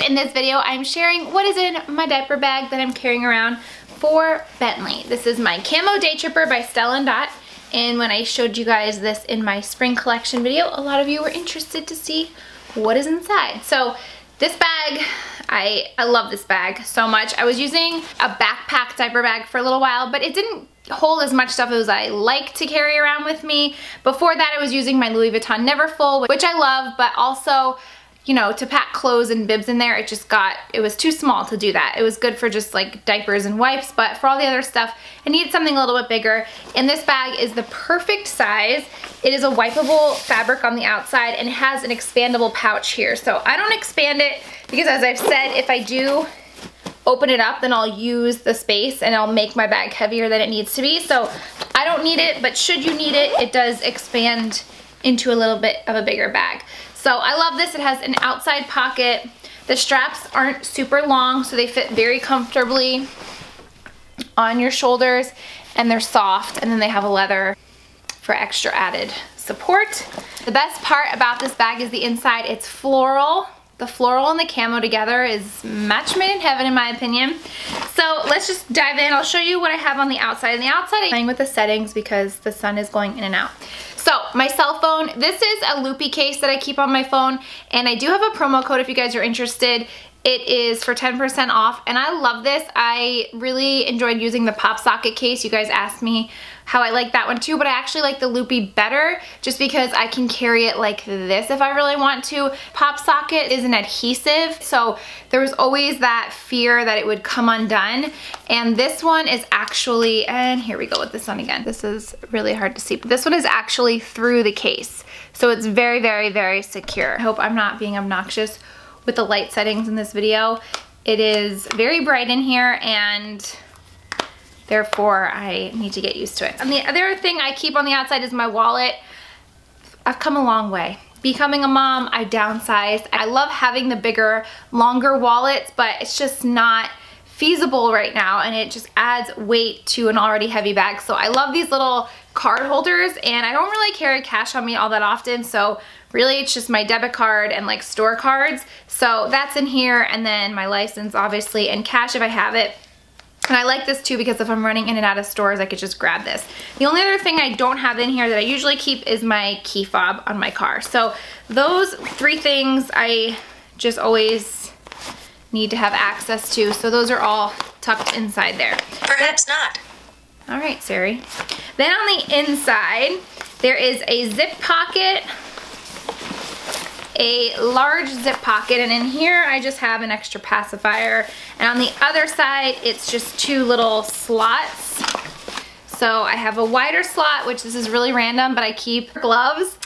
in this video I'm sharing what is in my diaper bag that I'm carrying around for Bentley. This is my Camo Daytripper by Stella & Dot. And when I showed you guys this in my spring collection video, a lot of you were interested to see what is inside. So this bag, I, I love this bag so much. I was using a backpack diaper bag for a little while, but it didn't hold as much stuff as I like to carry around with me. Before that, I was using my Louis Vuitton Neverfull, which I love, but also you know, to pack clothes and bibs in there, it just got, it was too small to do that. It was good for just like diapers and wipes, but for all the other stuff, I needed something a little bit bigger. And this bag is the perfect size. It is a wipeable fabric on the outside and has an expandable pouch here. So I don't expand it because as I've said, if I do open it up, then I'll use the space and I'll make my bag heavier than it needs to be. So I don't need it, but should you need it, it does expand into a little bit of a bigger bag. So I love this. It has an outside pocket. The straps aren't super long, so they fit very comfortably on your shoulders and they're soft and then they have a leather for extra added support. The best part about this bag is the inside. It's floral. The floral and the camo together is match made in heaven in my opinion. So let's just dive in. I'll show you what I have on the outside. On the outside I'm playing with the settings because the sun is going in and out. So my cell phone, this is a loopy case that I keep on my phone and I do have a promo code if you guys are interested. It is for 10% off and I love this. I really enjoyed using the pop socket case. You guys asked me how I like that one too, but I actually like the loopy better just because I can carry it like this if I really want to. Pop socket is an adhesive, so there was always that fear that it would come undone. And this one is actually, and here we go with this one again. This is really hard to see, but this one is actually through the case. So it's very, very, very secure. I hope I'm not being obnoxious with the light settings in this video. It is very bright in here and therefore I need to get used to it. And the other thing I keep on the outside is my wallet. I've come a long way. Becoming a mom, I downsized. I love having the bigger, longer wallets, but it's just not feasible right now and it just adds weight to an already heavy bag. So I love these little card holders and I don't really carry cash on me all that often. So really it's just my debit card and like store cards. So that's in here and then my license obviously and cash if I have it. And I like this too because if I'm running in and out of stores, I could just grab this. The only other thing I don't have in here that I usually keep is my key fob on my car. So those three things I just always need to have access to. So those are all tucked inside there. Perhaps not. All right, Sari. Then on the inside, there is a zip pocket, a large zip pocket, and in here I just have an extra pacifier. And on the other side, it's just two little slots. So I have a wider slot, which this is really random, but I keep gloves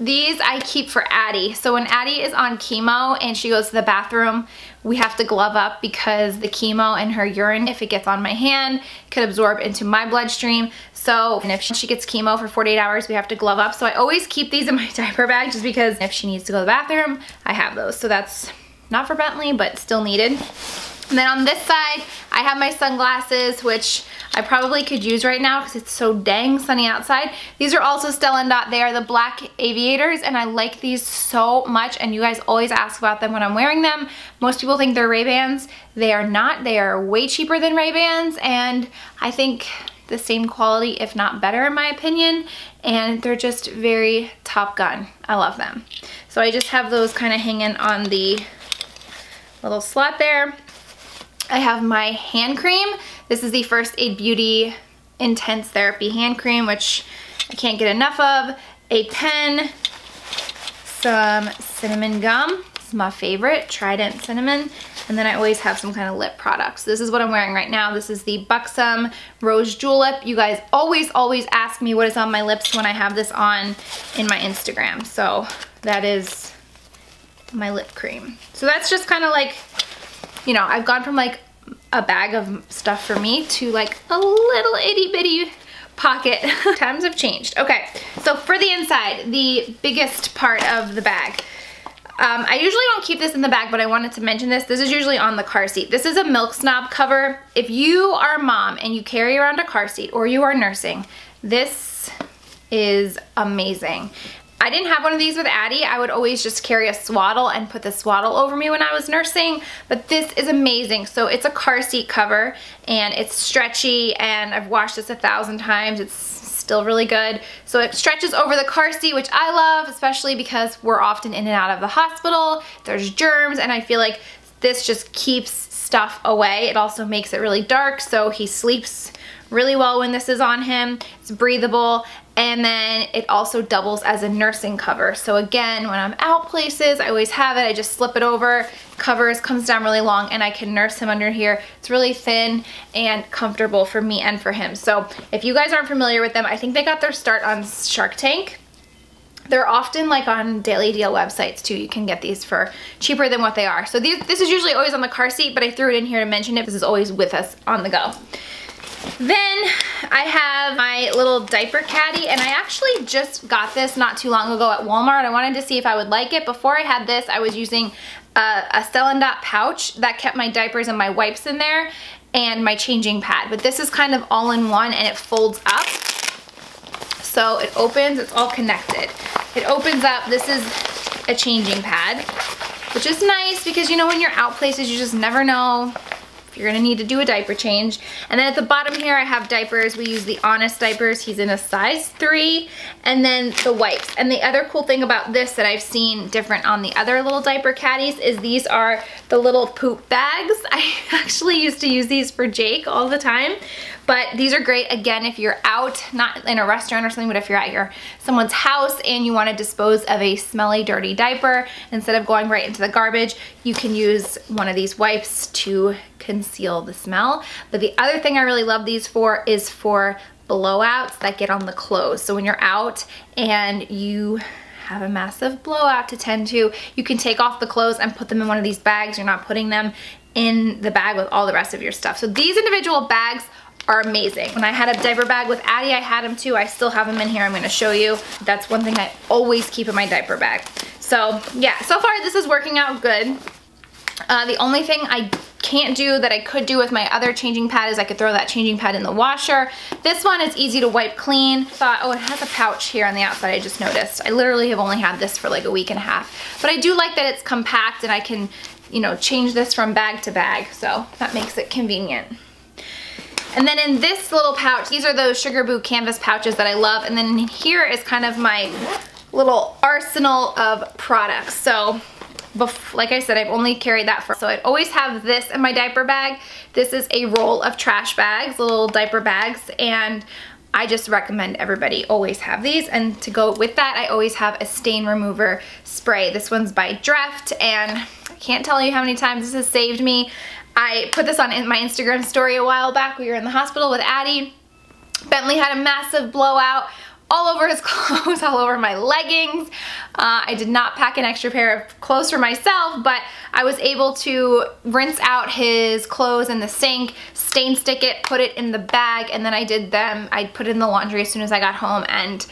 these I keep for Addie. So when Addie is on chemo and she goes to the bathroom, we have to glove up because the chemo and her urine, if it gets on my hand, could absorb into my bloodstream. So, and if she gets chemo for 48 hours, we have to glove up. So I always keep these in my diaper bag just because if she needs to go to the bathroom, I have those. So that's not for Bentley, but still needed. And then on this side, I have my sunglasses, which I probably could use right now because it's so dang sunny outside. These are also Stella & Dot. They are the black aviators and I like these so much and you guys always ask about them when I'm wearing them. Most people think they're Ray-Bans. They are not. They are way cheaper than Ray-Bans and I think the same quality, if not better in my opinion, and they're just very Top Gun. I love them. So I just have those kind of hanging on the little slot there. I have my hand cream. This is the First Aid Beauty Intense Therapy Hand Cream, which I can't get enough of. A pen, some cinnamon gum. My favorite, Trident Cinnamon. And then I always have some kind of lip products. This is what I'm wearing right now. This is the Buxom Rose Julep. You guys always, always ask me what is on my lips when I have this on in my Instagram. So that is my lip cream. So that's just kind of like you know, I've gone from like a bag of stuff for me to like a little itty bitty pocket. Times have changed. Okay, so for the inside, the biggest part of the bag. Um, I usually don't keep this in the bag, but I wanted to mention this. This is usually on the car seat. This is a Milk Snob cover. If you are a mom and you carry around a car seat or you are nursing, this is amazing. I didn't have one of these with Addie. I would always just carry a swaddle and put the swaddle over me when I was nursing, but this is amazing. So it's a car seat cover and it's stretchy and I've washed this a thousand times. It's still really good. So it stretches over the car seat, which I love, especially because we're often in and out of the hospital. There's germs and I feel like this just keeps stuff away. It also makes it really dark, so he sleeps really well when this is on him. It's breathable and then it also doubles as a nursing cover. So again, when I'm out places, I always have it. I just slip it over, covers, comes down really long, and I can nurse him under here. It's really thin and comfortable for me and for him. So if you guys aren't familiar with them, I think they got their start on Shark Tank. They're often like on daily deal websites too. You can get these for cheaper than what they are. So these, this is usually always on the car seat, but I threw it in here to mention it. This is always with us on the go. Then I have my little diaper caddy and I actually just got this not too long ago at Walmart. I wanted to see if I would like it. Before I had this, I was using uh, a, a Dot pouch that kept my diapers and my wipes in there and my changing pad. But this is kind of all in one and it folds up. So it opens, it's all connected. It opens up, this is a changing pad, which is nice because you know when you're out places, you just never know you're gonna need to do a diaper change. And then at the bottom here, I have diapers. We use the Honest diapers. He's in a size three. And then the wipes. And the other cool thing about this that I've seen different on the other little diaper caddies is these are the little poop bags. I actually used to use these for Jake all the time. But these are great, again, if you're out, not in a restaurant or something, but if you're at your someone's house and you wanna dispose of a smelly, dirty diaper, instead of going right into the garbage, you can use one of these wipes to conceal the smell. But the other thing I really love these for is for blowouts that get on the clothes. So when you're out and you have a massive blowout to tend to, you can take off the clothes and put them in one of these bags. You're not putting them in the bag with all the rest of your stuff. So these individual bags are amazing. When I had a diaper bag with Addie, I had them too. I still have them in here. I'm gonna show you. That's one thing I always keep in my diaper bag. So yeah, so far this is working out good. Uh, the only thing I can't do that I could do with my other changing pad is I could throw that changing pad in the washer. This one is easy to wipe clean. Thought, oh, it has a pouch here on the outside, I just noticed. I literally have only had this for like a week and a half. But I do like that it's compact and I can, you know, change this from bag to bag. So that makes it convenient. And then in this little pouch, these are those Sugar Boo canvas pouches that I love. And then here is kind of my little arsenal of products. So like I said, I've only carried that for, so I always have this in my diaper bag. This is a roll of trash bags, little diaper bags, and I just recommend everybody always have these. And to go with that, I always have a stain remover spray. This one's by Dreft, and can't tell you how many times this has saved me. I put this on in my Instagram story a while back. We were in the hospital with Addie. Bentley had a massive blowout all over his clothes, all over my leggings. Uh, I did not pack an extra pair of clothes for myself, but I was able to rinse out his clothes in the sink, stain stick it, put it in the bag, and then I did them, I put it in the laundry as soon as I got home, and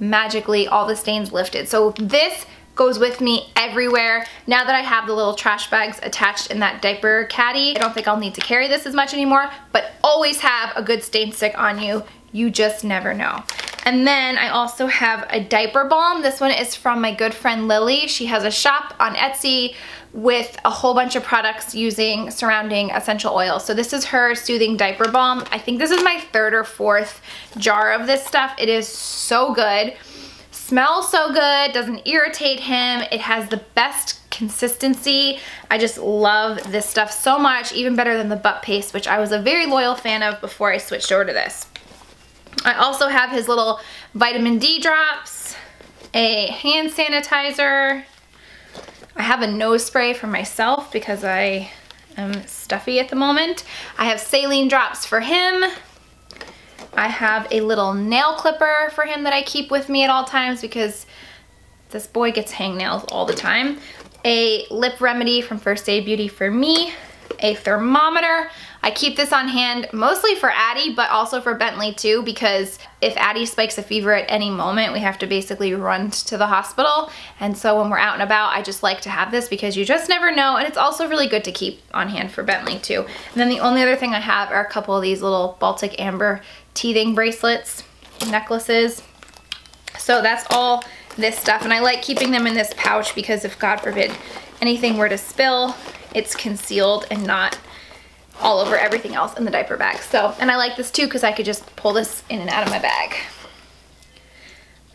magically all the stains lifted. So this goes with me everywhere. Now that I have the little trash bags attached in that diaper caddy, I don't think I'll need to carry this as much anymore, but always have a good stain stick on you. You just never know. And then I also have a diaper balm. This one is from my good friend Lily. She has a shop on Etsy with a whole bunch of products using surrounding essential oils. So this is her soothing diaper balm. I think this is my third or fourth jar of this stuff. It is so good. Smells so good, doesn't irritate him. It has the best consistency. I just love this stuff so much, even better than the butt paste, which I was a very loyal fan of before I switched over to this. I also have his little vitamin D drops, a hand sanitizer. I have a nose spray for myself because I am stuffy at the moment. I have saline drops for him. I have a little nail clipper for him that I keep with me at all times because this boy gets hangnails all the time. A lip remedy from First Aid Beauty for me. A thermometer. I keep this on hand mostly for Addie, but also for Bentley too, because if Addie spikes a fever at any moment, we have to basically run to the hospital. And so when we're out and about, I just like to have this because you just never know. And it's also really good to keep on hand for Bentley too. And then the only other thing I have are a couple of these little Baltic Amber teething bracelets, necklaces. So that's all this stuff. And I like keeping them in this pouch because if God forbid anything were to spill, it's concealed and not all over everything else in the diaper bag. So, and I like this too because I could just pull this in and out of my bag.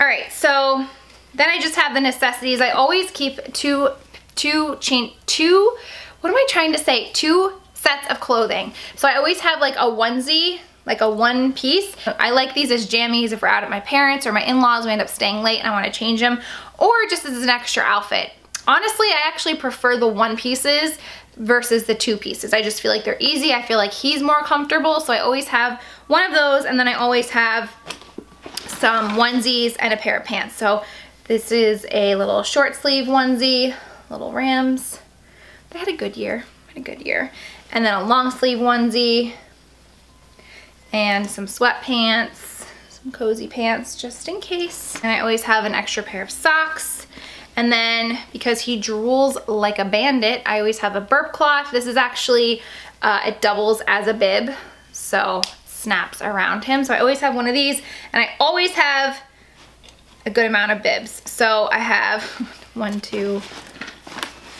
All right, so then I just have the necessities. I always keep two, two chain, two, what am I trying to say? Two sets of clothing. So I always have like a onesie, like a one piece. I like these as jammies if we're out at my parents or my in-laws, we end up staying late and I wanna change them, or just as an extra outfit. Honestly, I actually prefer the one pieces versus the two pieces. I just feel like they're easy. I feel like he's more comfortable, so I always have one of those, and then I always have some onesies and a pair of pants. So this is a little short sleeve onesie, little Rams. They had a good year, had a good year. And then a long sleeve onesie and some sweatpants, some cozy pants just in case. And I always have an extra pair of socks. And then because he drools like a bandit, I always have a burp cloth. This is actually, uh, it doubles as a bib. So snaps around him. So I always have one of these and I always have a good amount of bibs. So I have one, two,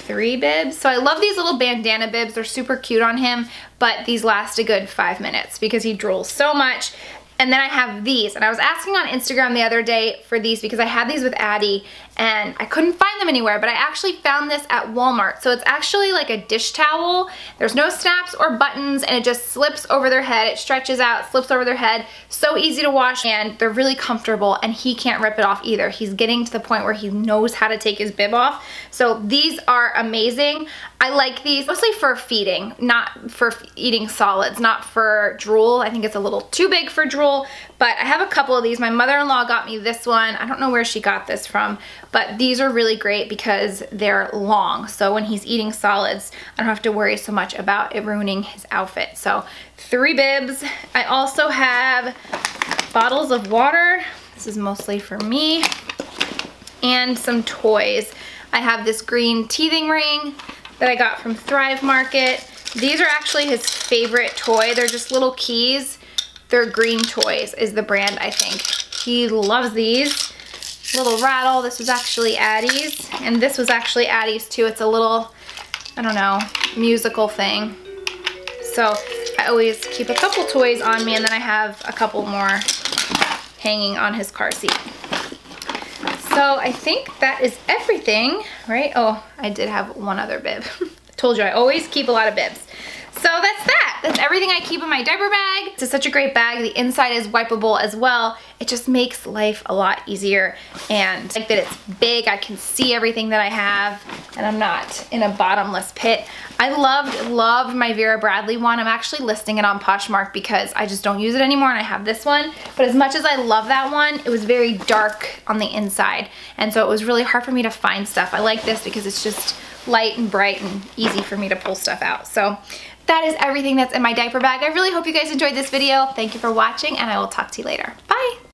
three bibs. So I love these little bandana bibs. They're super cute on him, but these last a good five minutes because he drools so much. And then I have these, and I was asking on Instagram the other day for these because I had these with Addie and I couldn't find them anywhere, but I actually found this at Walmart. So it's actually like a dish towel. There's no snaps or buttons and it just slips over their head. It stretches out, slips over their head. So easy to wash and they're really comfortable and he can't rip it off either. He's getting to the point where he knows how to take his bib off. So these are amazing. I like these mostly for feeding, not for eating solids, not for drool. I think it's a little too big for drool, but I have a couple of these. My mother-in-law got me this one. I don't know where she got this from, but these are really great because they're long. So when he's eating solids, I don't have to worry so much about it ruining his outfit. So three bibs. I also have bottles of water. This is mostly for me. And some toys. I have this green teething ring that I got from Thrive Market. These are actually his favorite toy. They're just little keys. They're Green Toys is the brand, I think. He loves these. Little rattle. This was actually Addie's. And this was actually Addie's too. It's a little, I don't know, musical thing. So I always keep a couple toys on me and then I have a couple more hanging on his car seat. So I think that is everything, right? Oh, I did have one other bib. Told you I always keep a lot of bibs. So that's that. That's everything I keep in my diaper bag. It's such a great bag. The inside is wipeable as well. It just makes life a lot easier. And like that it's big, I can see everything that I have and I'm not in a bottomless pit. I loved, loved my Vera Bradley one. I'm actually listing it on Poshmark because I just don't use it anymore and I have this one. But as much as I love that one, it was very dark on the inside. And so it was really hard for me to find stuff. I like this because it's just light and bright and easy for me to pull stuff out. So that is everything that's in my diaper bag. I really hope you guys enjoyed this video. Thank you for watching and I will talk to you later. Bye.